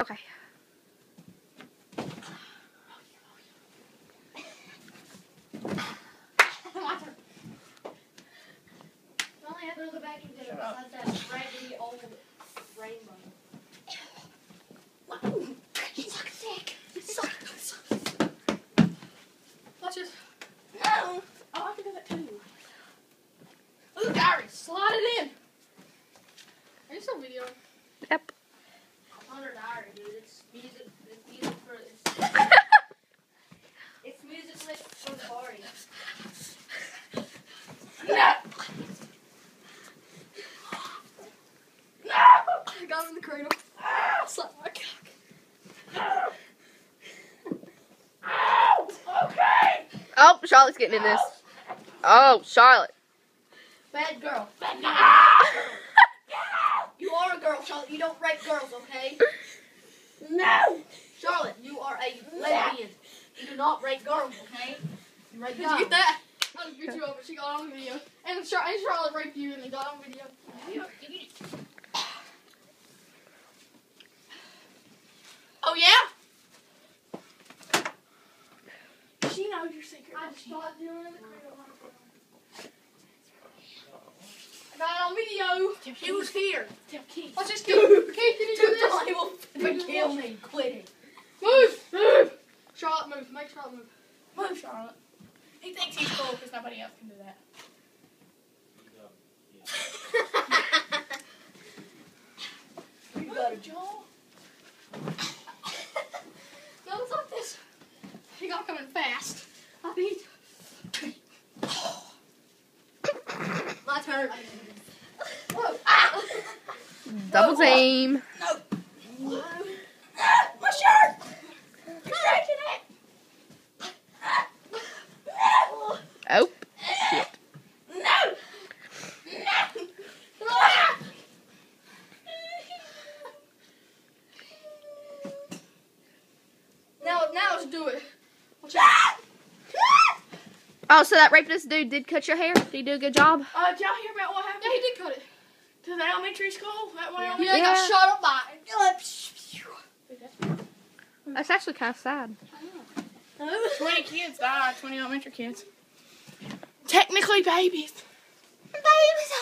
Okay. My turn. I only have to go back and get it besides that raggedy old rainbow. You suck dick. You suck. Watch this. No. Oh, I can do that too. Ooh, diary. Slide it in. Are you still videoing? Yep. On her diary, dude. It's music. It's music for. It's, it's music for for the party. No. No. I got him in the cradle. Slap my cock. Okay. Oh, Charlotte's getting in this. Oh, Charlotte. Bad girl. Bad girl. You are a girl, Charlotte. You don't rape girls, okay? No. Charlotte, you are a lesbian. You do not rape girls, okay? You rape Did you get that? I just beat you up, but she got on video. And, Char- and Charlotte raped you, and they got on video. Oh yeah. She knows your secret. I just thought you were in the cradle. I got on video. She was here. Watch this, Keith. Keith, can you do Dude, this? Donnie will fucking kill me. Quit it. Move! Move! Charlotte, move. Charlotte move. Move, Charlotte. He thinks he's cool because nobody else can do that. you got a jaw. No, it's like this. He got coming fast. I beat. My turn. Whoa. Double team. No. Ah, my shirt. You're stretching it. Oh, shit. No. No. Ah. Now, now let's do it. Watch out. Oh, so that rapist dude did cut your hair? Did he do a good job? Uh, did y'all hear about what happened Yeah, he did cut it. to the elementary school? That one Yeah, elementary he got shot up by That's actually kind of sad. 20 kids died, 20 elementary kids. Technically babies. babies.